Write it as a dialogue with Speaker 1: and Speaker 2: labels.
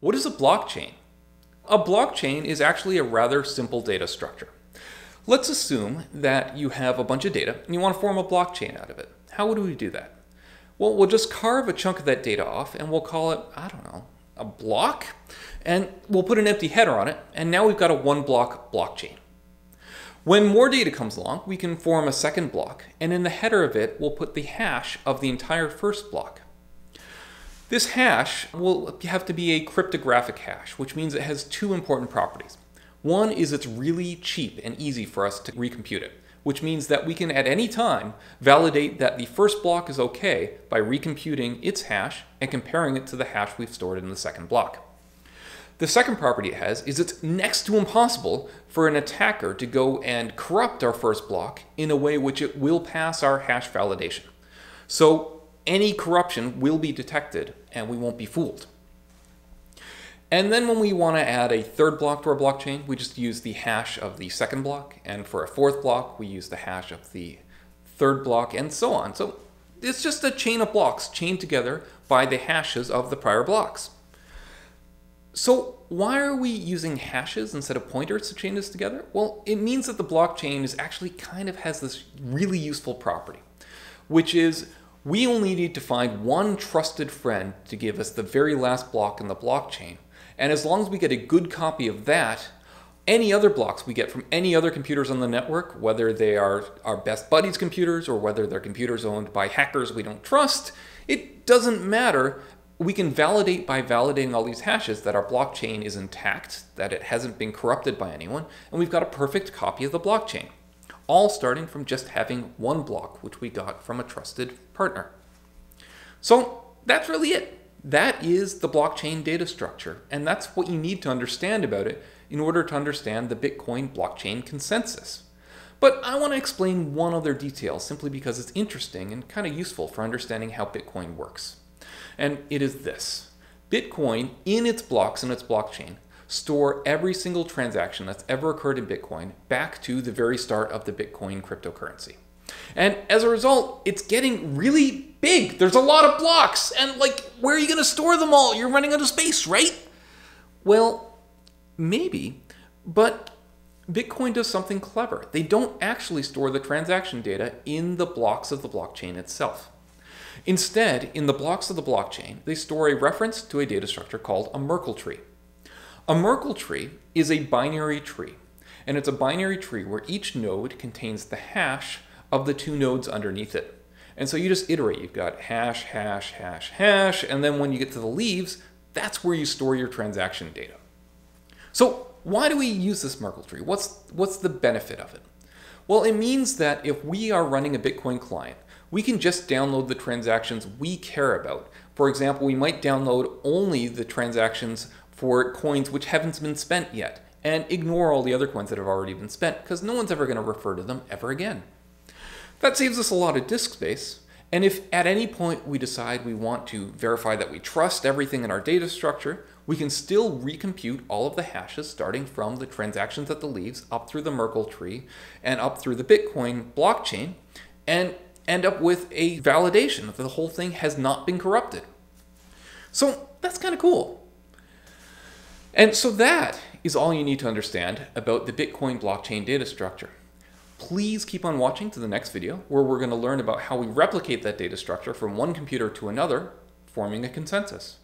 Speaker 1: What is a blockchain? A blockchain is actually a rather simple data structure. Let's assume that you have a bunch of data and you want to form a blockchain out of it. How would we do that? Well, we'll just carve a chunk of that data off and we'll call it, I don't know, a block. And we'll put an empty header on it. And now we've got a one block blockchain. When more data comes along, we can form a second block. And in the header of it, we'll put the hash of the entire first block. This hash will have to be a cryptographic hash, which means it has two important properties. One is it's really cheap and easy for us to recompute it, which means that we can at any time validate that the first block is okay by recomputing its hash and comparing it to the hash we've stored in the second block. The second property it has is it's next to impossible for an attacker to go and corrupt our first block in a way which it will pass our hash validation. So any corruption will be detected and we won't be fooled. And then when we want to add a third block to our blockchain, we just use the hash of the second block. And for a fourth block, we use the hash of the third block and so on. So it's just a chain of blocks chained together by the hashes of the prior blocks. So why are we using hashes instead of pointers to chain this together? Well, it means that the blockchain is actually kind of has this really useful property, which is we only need to find one trusted friend to give us the very last block in the blockchain. And as long as we get a good copy of that, any other blocks we get from any other computers on the network, whether they are our best buddies' computers or whether they're computers owned by hackers we don't trust, it doesn't matter. We can validate by validating all these hashes that our blockchain is intact, that it hasn't been corrupted by anyone, and we've got a perfect copy of the blockchain all starting from just having one block, which we got from a trusted partner. So that's really it. That is the blockchain data structure, and that's what you need to understand about it in order to understand the Bitcoin blockchain consensus. But I want to explain one other detail simply because it's interesting and kind of useful for understanding how Bitcoin works. And it is this Bitcoin, in its blocks and its blockchain, store every single transaction that's ever occurred in Bitcoin back to the very start of the Bitcoin cryptocurrency. And as a result, it's getting really big. There's a lot of blocks. And like, where are you going to store them all? You're running out of space, right? Well, maybe, but Bitcoin does something clever. They don't actually store the transaction data in the blocks of the blockchain itself. Instead, in the blocks of the blockchain, they store a reference to a data structure called a Merkle tree. A Merkle tree is a binary tree, and it's a binary tree where each node contains the hash of the two nodes underneath it. And so you just iterate. You've got hash, hash, hash, hash, and then when you get to the leaves, that's where you store your transaction data. So why do we use this Merkle tree? What's, what's the benefit of it? Well, it means that if we are running a Bitcoin client, we can just download the transactions we care about. For example, we might download only the transactions for coins which haven't been spent yet, and ignore all the other coins that have already been spent, because no one's ever going to refer to them ever again. That saves us a lot of disk space, and if at any point we decide we want to verify that we trust everything in our data structure, we can still recompute all of the hashes starting from the transactions at the leaves up through the Merkle tree and up through the Bitcoin blockchain and end up with a validation that the whole thing has not been corrupted. So that's kind of cool. And so that is all you need to understand about the Bitcoin blockchain data structure. Please keep on watching to the next video where we're going to learn about how we replicate that data structure from one computer to another, forming a consensus.